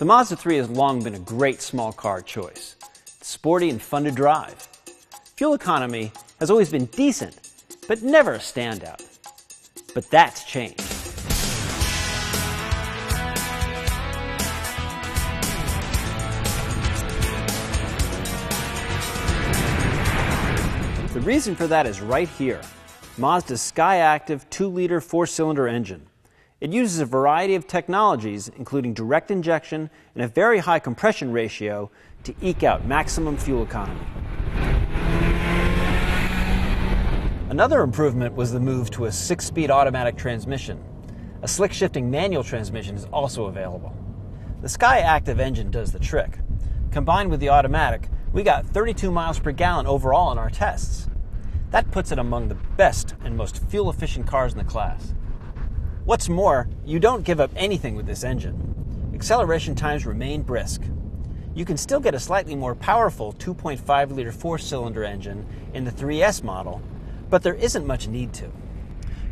The Mazda 3 has long been a great small car choice. It's sporty and fun to drive. Fuel economy has always been decent, but never a standout. But that's changed. The reason for that is right here Mazda's Skyactiv 2 liter 4 cylinder engine. It uses a variety of technologies, including direct injection and a very high compression ratio, to eke out maximum fuel economy. Another improvement was the move to a six speed automatic transmission. A slick shifting manual transmission is also available. The Skyactiv engine does the trick. Combined with the automatic, we got 32 miles per gallon overall in our tests. That puts it among the best and most fuel efficient cars in the class. What's more, you don't give up anything with this engine. Acceleration times remain brisk. You can still get a slightly more powerful 2.5 liter four cylinder engine in the 3S model, but there isn't much need to.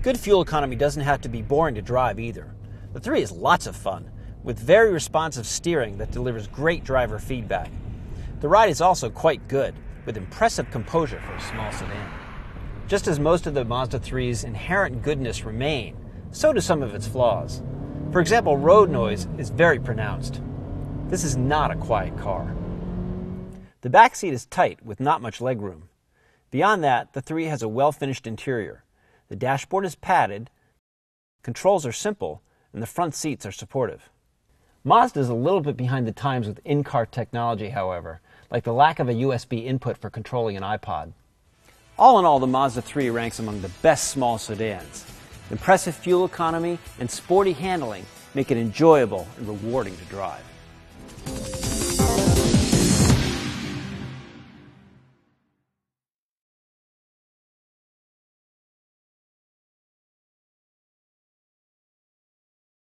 Good fuel economy doesn't have to be boring to drive either. The 3 is lots of fun, with very responsive steering that delivers great driver feedback. The ride is also quite good, with impressive composure for a small sedan. Just as most of the Mazda 3's inherent goodness remain, so do some of its flaws. For example, road noise is very pronounced. This is not a quiet car. The back seat is tight with not much legroom. Beyond that, the 3 has a well finished interior. The dashboard is padded, controls are simple, and the front seats are supportive. Mazda is a little bit behind the times with in car technology, however, like the lack of a USB input for controlling an iPod. All in all, the Mazda 3 ranks among the best small sedans. Impressive fuel economy and sporty handling make it enjoyable and rewarding to drive.